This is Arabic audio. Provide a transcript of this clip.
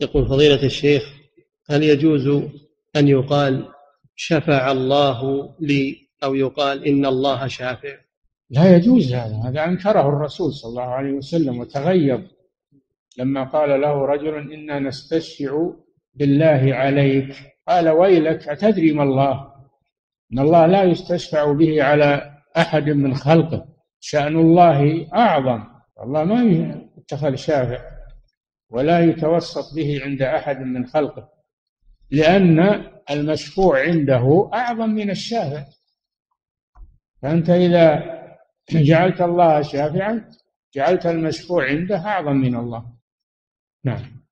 يقول فضيلة الشيخ هل يجوز أن يقال شفع الله لي أو يقال إن الله شافع؟ لا يجوز هذا هذا أنكره الرسول صلى الله عليه وسلم وتغيظ لما قال له رجل إنا نستشفع بالله عليك. قال ويلك أتدري ما الله؟ إن الله لا يستشفع به على أحد من خلقه. شأن الله أعظم. الله ما يتخذ شافع. ولا يتوسط به عند أحد من خلقه لأن المشفوع عنده أعظم من الشافع فأنت إذا جعلت الله شافعا جعلت المشفوع عنده أعظم من الله. نعم.